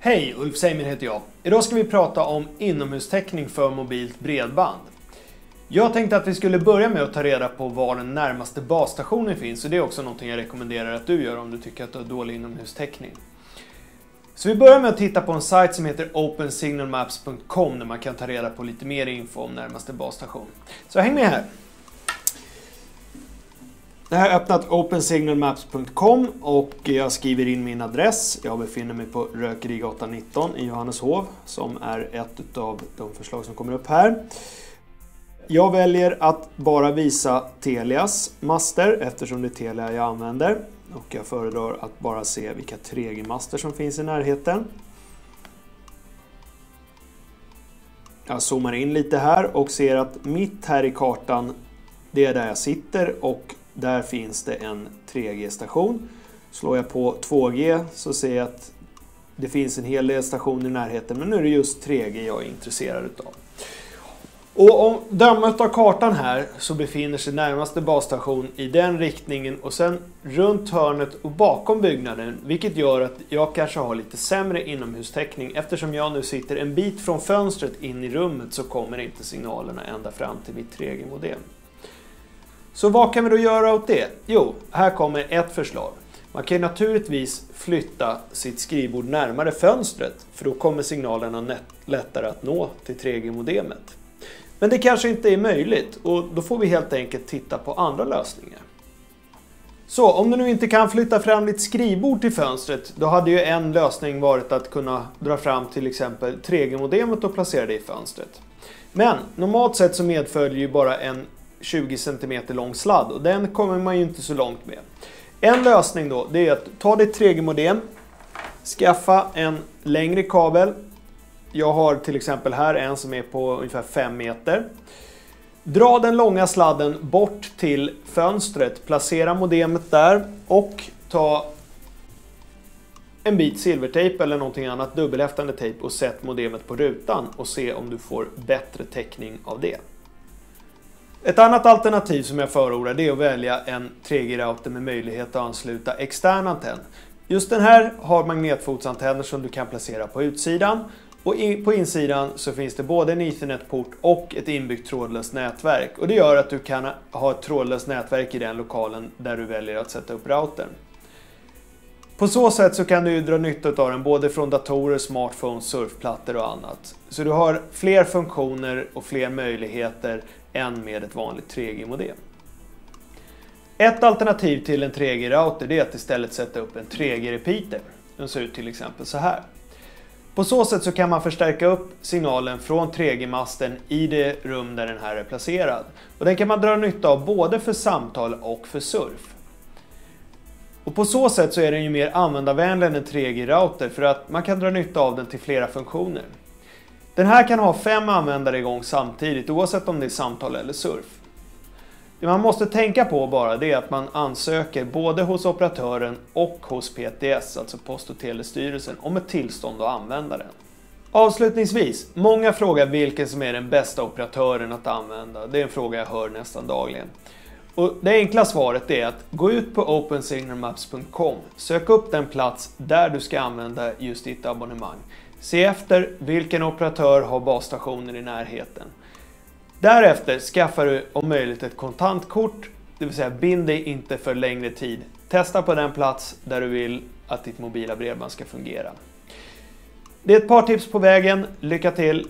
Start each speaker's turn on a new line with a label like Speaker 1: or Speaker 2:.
Speaker 1: Hej, Ulf Seimer heter jag. Idag ska vi prata om inomhustäckning för mobilt bredband. Jag tänkte att vi skulle börja med att ta reda på var den närmaste basstationen finns och det är också någonting jag rekommenderar att du gör om du tycker att du har dålig inomhustäckning. Så vi börjar med att titta på en sajt som heter opensignalmaps.com där man kan ta reda på lite mer info om närmaste basstation. Så häng med här! Det här har öppnat opensignalmaps.com och jag skriver in min adress. Jag befinner mig på Rökerigatan 19 i Johanneshov som är ett av de förslag som kommer upp här. Jag väljer att bara visa Telias master eftersom det är Telia jag använder. Och jag föredrar att bara se vilka 3G-master som finns i närheten. Jag zoomar in lite här och ser att mitt här i kartan det är där jag sitter och där finns det en 3G-station. Slår jag på 2G så ser jag att det finns en hel del stationer i närheten men nu är det just 3G jag är intresserad utav. Och om dömet av kartan här så befinner sig närmaste basstation i den riktningen och sen runt hörnet och bakom byggnaden vilket gör att jag kanske har lite sämre inomhustäckning eftersom jag nu sitter en bit från fönstret in i rummet så kommer inte signalerna ända fram till mitt 3G-modem. Så vad kan vi då göra åt det? Jo, här kommer ett förslag. Man kan naturligtvis flytta sitt skrivbord närmare fönstret för då kommer signalerna lättare att nå till 3G-modemet. Men det kanske inte är möjligt och då får vi helt enkelt titta på andra lösningar. Så om du nu inte kan flytta fram ditt skrivbord till fönstret, då hade ju en lösning varit att kunna dra fram till exempel 3G-modemet och placera det i fönstret. Men normalt sett så medföljer ju bara en 20 cm lång sladd och den kommer man ju inte så långt med. En lösning då, det är att ta ditt 3G-modem, skaffa en längre kabel. Jag har till exempel här en som är på ungefär 5 meter. Dra den långa sladden bort till fönstret, placera modemet där och ta en bit silvertejp eller någonting annat dubbelhäftande tejp och sätt modemet på rutan och se om du får bättre täckning av det. Ett annat alternativ som jag förordar är att välja en 3G-router med möjlighet att ansluta extern antenn. Just den här har magnetfotsantenner som du kan placera på utsidan och på insidan så finns det både en Ethernet-port och ett inbyggt trådlöst nätverk. Och det gör att du kan ha ett trådlöst nätverk i den lokalen där du väljer att sätta upp routern. På så sätt så kan du dra nytta av den både från datorer, smartphones, surfplattor och annat. Så du har fler funktioner och fler möjligheter än med ett vanligt 3G-modem. Ett alternativ till en 3G-router är att istället sätta upp en 3G-repeater. Den ser ut till exempel så här. På så sätt så kan man förstärka upp signalen från 3G-masten i det rum där den här är placerad. Och den kan man dra nytta av både för samtal och för surf. Och på så sätt så är den ju mer användarvänlig än en 3G-router för att man kan dra nytta av den till flera funktioner. Den här kan ha fem användare igång samtidigt oavsett om det är samtal eller surf. Det man måste tänka på bara det är att man ansöker både hos operatören och hos PTS, alltså Post och telestyrelsen, om ett tillstånd att använda den. Avslutningsvis, många frågar vilken som är den bästa operatören att använda. Det är en fråga jag hör nästan dagligen. Och det enkla svaret är att gå ut på opensignalmaps.com, sök upp den plats där du ska använda just ditt abonnemang. Se efter vilken operatör har basstationer i närheten. Därefter skaffar du om möjligt ett kontantkort, det vill säga bind dig inte för längre tid. Testa på den plats där du vill att ditt mobila bredband ska fungera. Det är ett par tips på vägen. Lycka till!